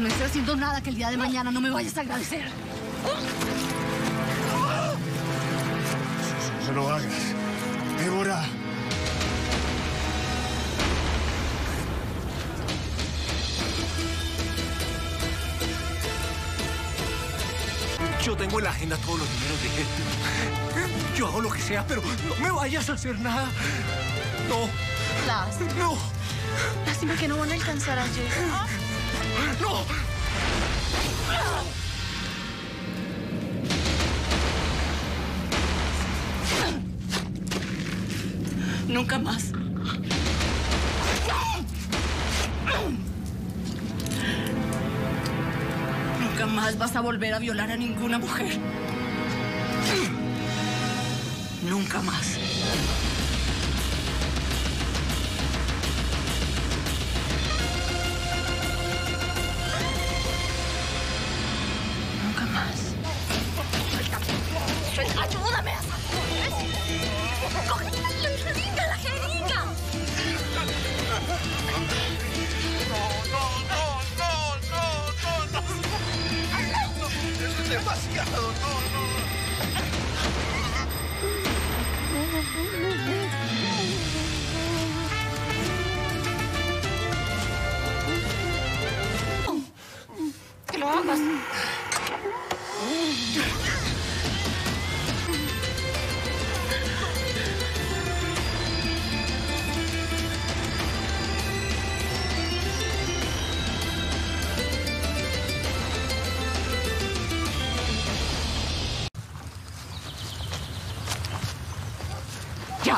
No estoy haciendo nada que el día de mañana no me vayas a agradecer. No lo hagas. Débora. Yo tengo en la agenda todos los dineros de gente. Yo hago lo que sea, pero no me vayas a hacer nada. No, Las, no, lástima que no van a alcanzar a llegar. no. Nunca más. Nunca más vas a volver a violar a ninguna mujer. Nunca más. Demasiado, no, no. ¡Que lo hagas!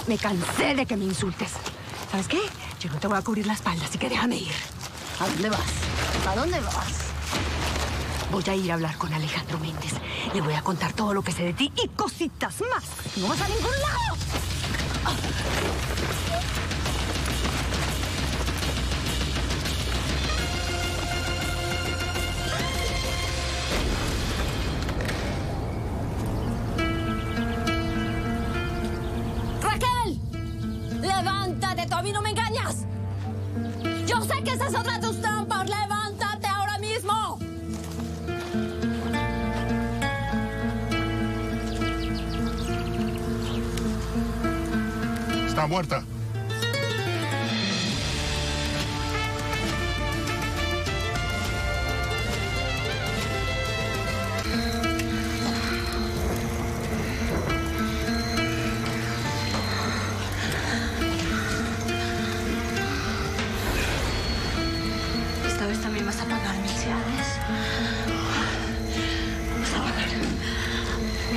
Me cansé de que me insultes. ¿Sabes qué? Yo no te voy a cubrir la espalda, así que déjame ir. ¿A dónde vas? ¿A dónde vas? Voy a ir a hablar con Alejandro Méndez. Le voy a contar todo lo que sé de ti y cositas más. No vas a ningún lado. Yo sé que esa es otra de tus trampas. ¡Levántate ahora mismo! Está muerta.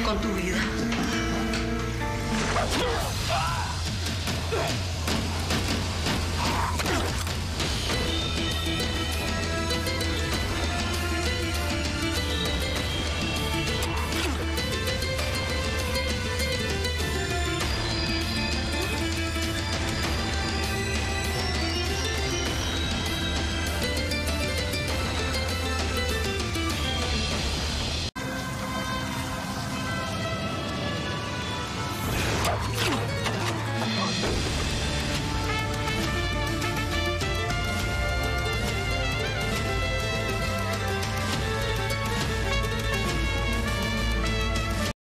con tu vida.